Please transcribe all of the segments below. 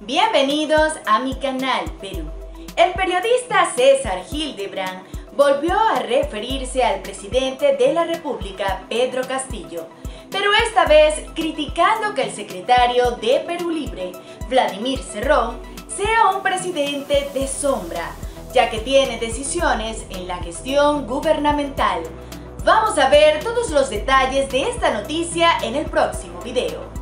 Bienvenidos a mi canal Perú. El periodista César Hildebrand volvió a referirse al presidente de la República, Pedro Castillo, pero esta vez criticando que el secretario de Perú Libre, Vladimir Cerrón, sea un presidente de sombra, ya que tiene decisiones en la gestión gubernamental. Vamos a ver todos los detalles de esta noticia en el próximo video.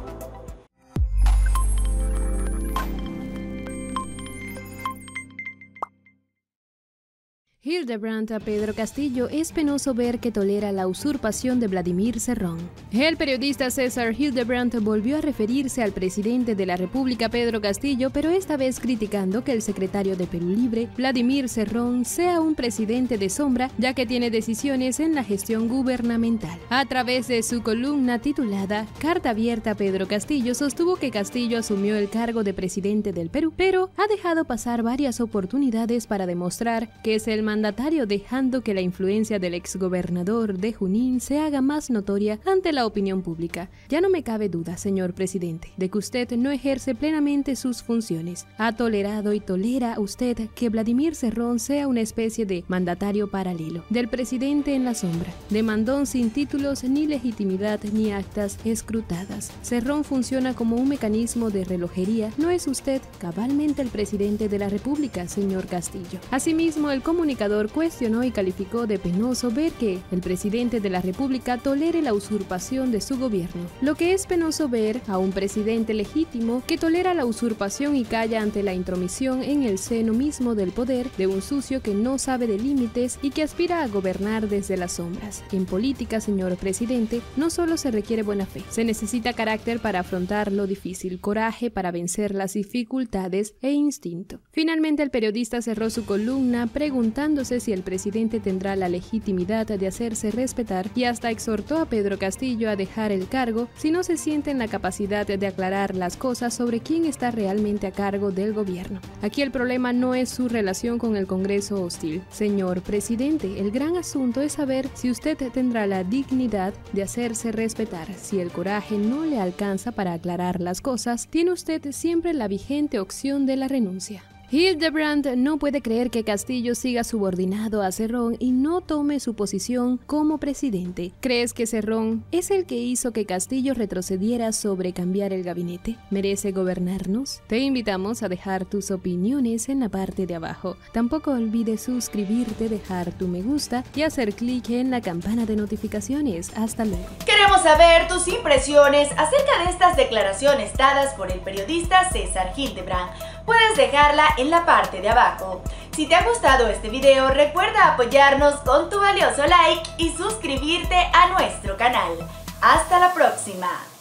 Hildebrand a Pedro Castillo es penoso ver que tolera la usurpación de Vladimir Serrón. El periodista César Hildebrand volvió a referirse al presidente de la República Pedro Castillo, pero esta vez criticando que el secretario de Perú Libre, Vladimir Serrón, sea un presidente de sombra, ya que tiene decisiones en la gestión gubernamental. A través de su columna titulada Carta abierta a Pedro Castillo, sostuvo que Castillo asumió el cargo de presidente del Perú, pero ha dejado pasar varias oportunidades para demostrar que es el mandatario dejando que la influencia del exgobernador de Junín se haga más notoria ante la opinión pública. Ya no me cabe duda, señor presidente, de que usted no ejerce plenamente sus funciones. Ha tolerado y tolera usted que Vladimir Cerrón sea una especie de mandatario paralelo, del presidente en la sombra, de mandón sin títulos ni legitimidad ni actas escrutadas. Cerrón funciona como un mecanismo de relojería. No es usted cabalmente el presidente de la República, señor Castillo. Asimismo, el comunicador cuestionó y calificó de penoso ver que el presidente de la República tolere la usurpación de su gobierno. Lo que es penoso ver a un presidente legítimo que tolera la usurpación y calla ante la intromisión en el seno mismo del poder de un sucio que no sabe de límites y que aspira a gobernar desde las sombras. En política, señor presidente, no solo se requiere buena fe, se necesita carácter para afrontar lo difícil, coraje para vencer las dificultades e instinto. Finalmente, el periodista cerró su columna preguntando si el presidente tendrá la legitimidad de hacerse respetar y hasta exhortó a Pedro Castillo a dejar el cargo si no se siente en la capacidad de aclarar las cosas sobre quién está realmente a cargo del gobierno. Aquí el problema no es su relación con el Congreso hostil. Señor presidente, el gran asunto es saber si usted tendrá la dignidad de hacerse respetar. Si el coraje no le alcanza para aclarar las cosas, tiene usted siempre la vigente opción de la renuncia. Hildebrand no puede creer que Castillo siga subordinado a Cerrón y no tome su posición como presidente. ¿Crees que Cerrón es el que hizo que Castillo retrocediera sobre cambiar el gabinete? ¿Merece gobernarnos? Te invitamos a dejar tus opiniones en la parte de abajo. Tampoco olvides suscribirte, dejar tu me gusta y hacer clic en la campana de notificaciones. Hasta luego. Queremos saber tus impresiones acerca de estas declaraciones dadas por el periodista César Hildebrand. Puedes dejarla en la parte de abajo. Si te ha gustado este video, recuerda apoyarnos con tu valioso like y suscribirte a nuestro canal. ¡Hasta la próxima!